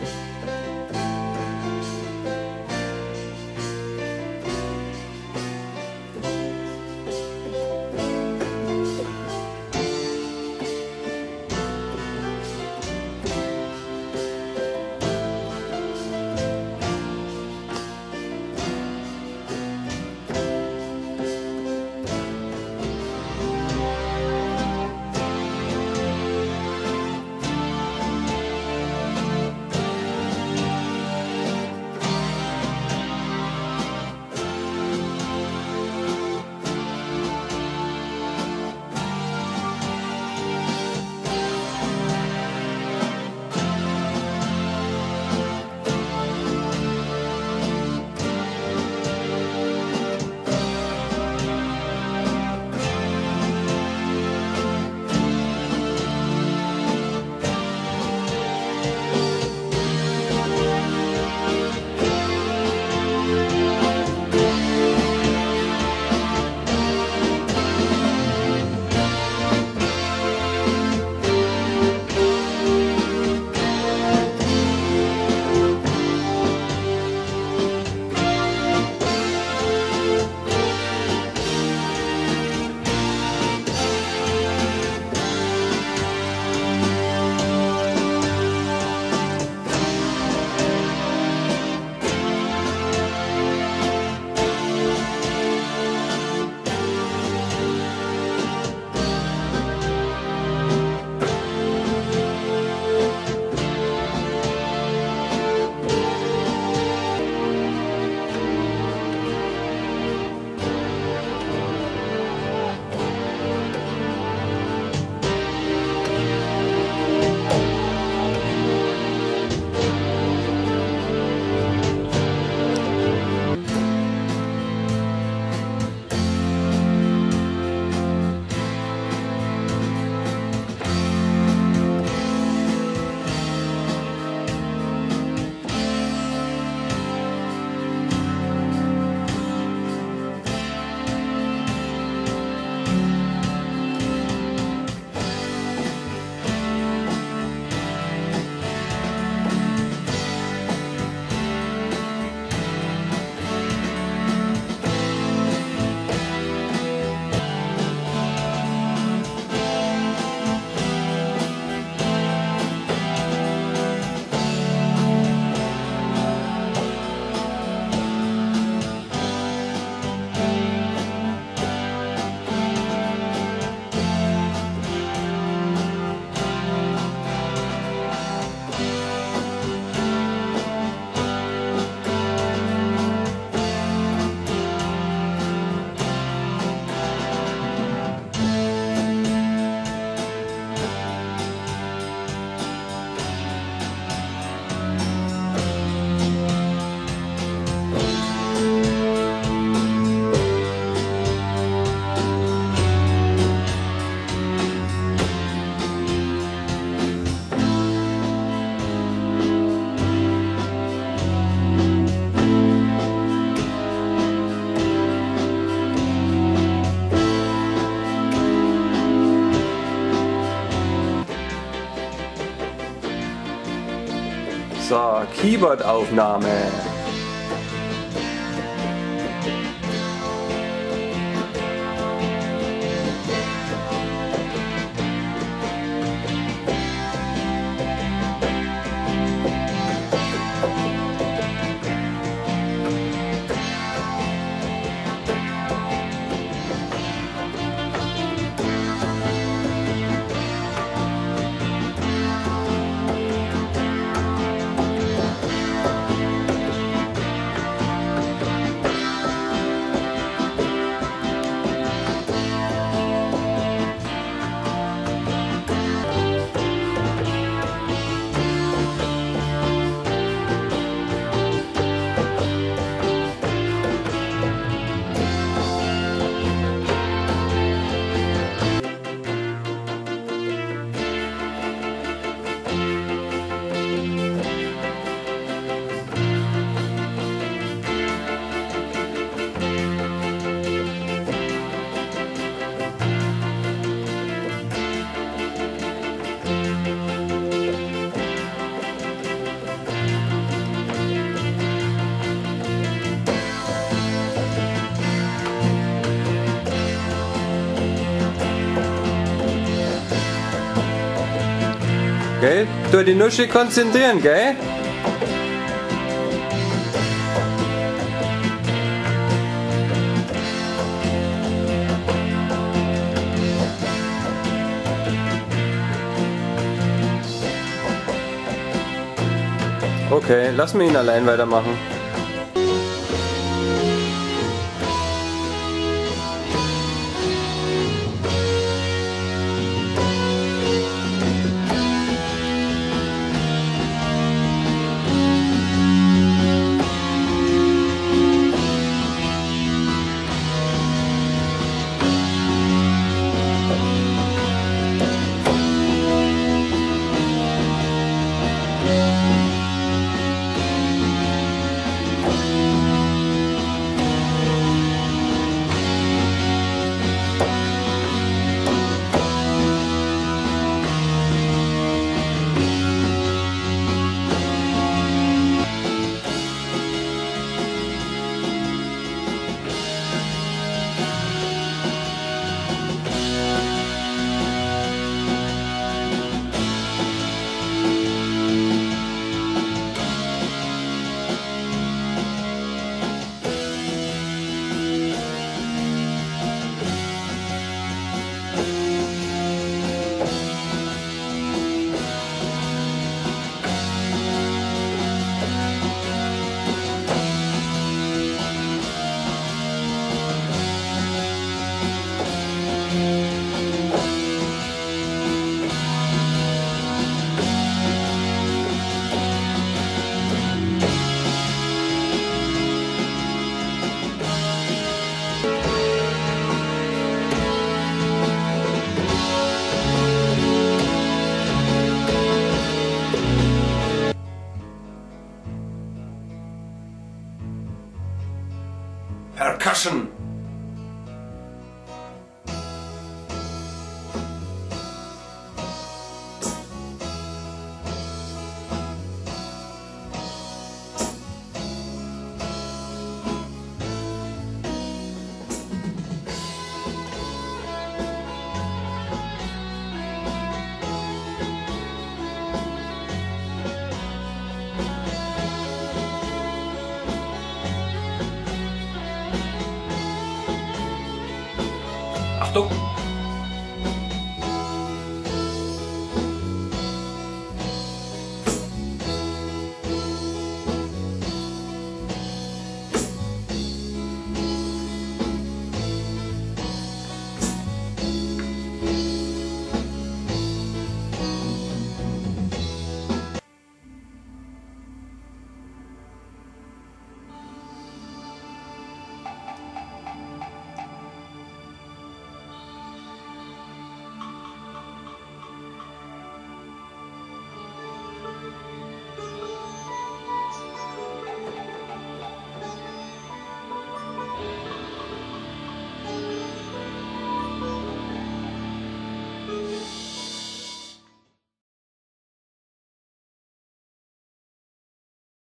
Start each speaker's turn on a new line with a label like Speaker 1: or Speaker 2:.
Speaker 1: Bye. So, Keyboard-Aufnahme. Gell? Du die Nusche konzentrieren, gell? Okay, lass mir ihn allein weitermachen.
Speaker 2: Percussion. 一言